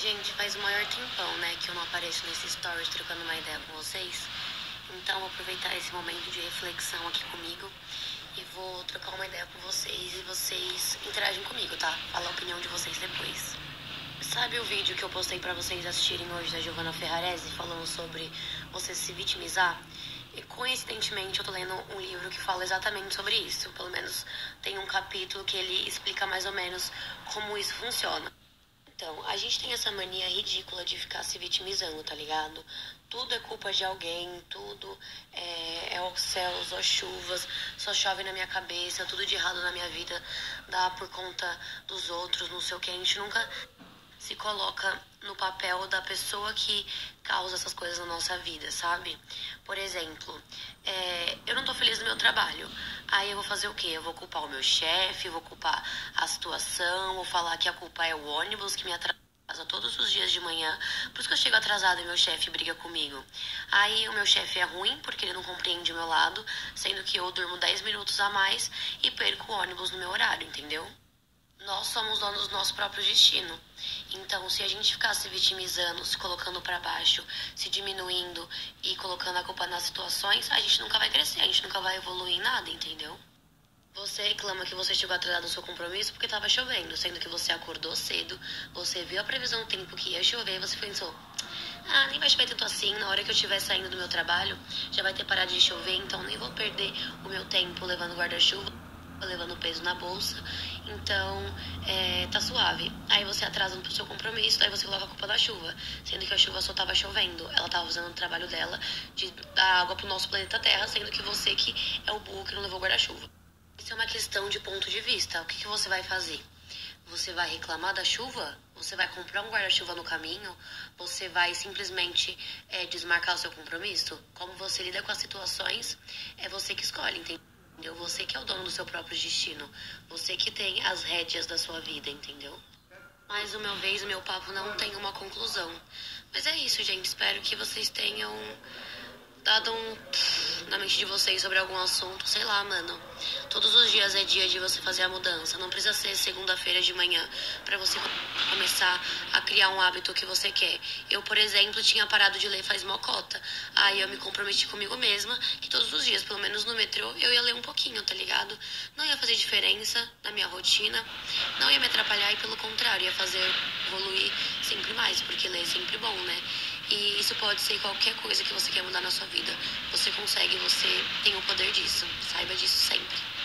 Gente, faz o maior tempão, né, que eu não apareço nesses stories trocando uma ideia com vocês. Então, vou aproveitar esse momento de reflexão aqui comigo e vou trocar uma ideia com vocês e vocês interagem comigo, tá? Fala a opinião de vocês depois. Sabe o vídeo que eu postei para vocês assistirem hoje da Giovanna Ferrarese falando sobre você se vitimizar? E coincidentemente eu tô lendo um livro que fala exatamente sobre isso. Pelo menos tem um capítulo que ele explica mais ou menos como isso funciona. Então, a gente tem essa mania ridícula de ficar se vitimizando, tá ligado? Tudo é culpa de alguém, tudo é, é os céus, as chuvas, só chove na minha cabeça, tudo de errado na minha vida dá por conta dos outros, não sei o que. A gente nunca se coloca no papel da pessoa que causa essas coisas na nossa vida, sabe? Por exemplo, é, eu não tô feliz no meu trabalho. Aí eu vou fazer o quê? Eu vou culpar o meu chefe, vou culpar a situação, vou falar que a culpa é o ônibus que me atrasa todos os dias de manhã. Por isso que eu chego atrasada e meu chefe briga comigo. Aí o meu chefe é ruim porque ele não compreende o meu lado, sendo que eu durmo 10 minutos a mais e perco o ônibus no meu horário, entendeu? Nós somos donos do nosso próprio destino. Então, se a gente ficar se vitimizando, se colocando para baixo, se diminuindo e colocando a culpa nas situações, a gente nunca vai crescer, a gente nunca vai evoluir em nada, entendeu? Você reclama que você chegou atrasado no seu compromisso porque estava chovendo, sendo que você acordou cedo, você viu a previsão do tempo que ia chover e você pensou: ah, nem vai chover tanto assim, na hora que eu estiver saindo do meu trabalho, já vai ter parado de chover, então nem vou perder o meu tempo levando guarda-chuva levando peso na bolsa, então é, tá suave. Aí você atrasa pro seu compromisso, aí você coloca a culpa da chuva, sendo que a chuva só tava chovendo, ela tava fazendo o trabalho dela de dar água pro nosso planeta Terra, sendo que você que é o burro que não levou guarda-chuva. Isso é uma questão de ponto de vista. O que, que você vai fazer? Você vai reclamar da chuva? Você vai comprar um guarda-chuva no caminho? Você vai simplesmente é, desmarcar o seu compromisso? Como você lida com as situações, é você que escolhe, entendeu? Entendeu? Você que é o dono do seu próprio destino. Você que tem as rédeas da sua vida, entendeu? Mais uma vez, o meu papo não tem uma conclusão. Mas é isso, gente. Espero que vocês tenham dado um na mente de vocês sobre algum assunto, sei lá, mano. Todos os dias é dia de você fazer a mudança. Não precisa ser segunda-feira de manhã para você começar a criar um hábito que você quer. Eu, por exemplo, tinha parado de ler faz mocota. Aí eu me comprometi comigo mesma que todos os dias, pelo menos no metrô, eu ia ler um pouquinho, tá ligado? Não ia fazer diferença na minha rotina, não ia me atrapalhar e pelo contrário, ia fazer evoluir sempre mais, porque ler é sempre bom, né? E isso pode ser qualquer coisa que você quer mudar na sua vida. Você consegue, você tem o poder disso. Saiba disso sempre.